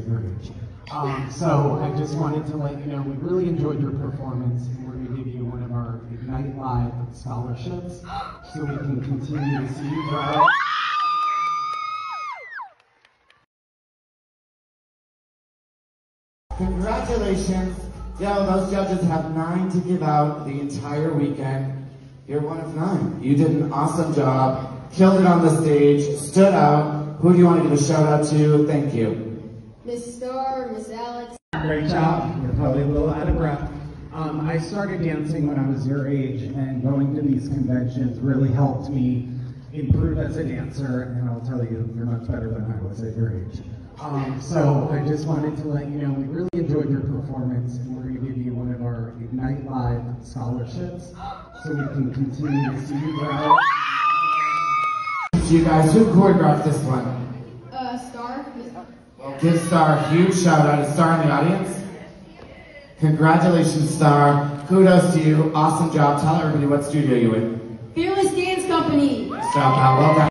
your age. Um, so I just wanted to let you know we really enjoyed your performance, and we're going to give you one of our Ignite Live scholarships, so we can continue to see you grow. Congratulations. Yo, those judges have nine to give out the entire weekend. You're one of nine. You did an awesome job, killed it on the stage, stood out. Who do you want to give a shout out to? Thank you. Miss Star, Miss Alex. Great job. You're probably a little out of breath. Um, I started dancing when I was your age, and going to these conventions really helped me improve as a dancer. And I'll tell you, you're much better than I was at your age. Um, so I just wanted to let you know we really enjoyed your performance, and we're going to give you one of our Ignite Live scholarships, so we can continue to see you grow. You guys, who choreographed this one? Well, give Star a huge shout out. Is Star in the audience? Congratulations, Star. Kudos to you. Awesome job. Tell everybody what studio you in. Fearless Dance Company. Job, pal. Well done.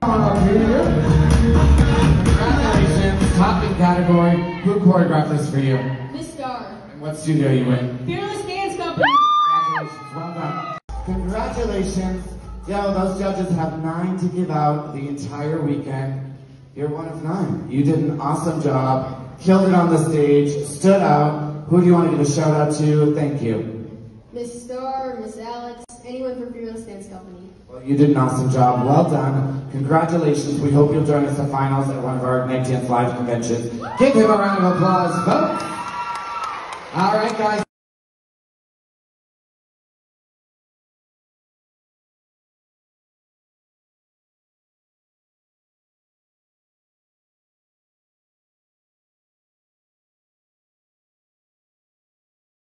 Congratulations. Topping category. Who choreographed this for you? Miss Star. And what studio you in? Fearless Dance Company. Congratulations. Well done. Congratulations. Yo, those judges have nine to give out the entire weekend. You're one of nine. You did an awesome job, killed it on the stage, stood out. Who do you want to give a shout out to? Thank you. Miss Star, Miss Alex. Anyone from Fearless Dance Company. Well, you did an awesome job. Well done. Congratulations. We hope you'll join us at finals at one of our Ignite Dance Live conventions. Give him a round of applause, folks. All right, guys.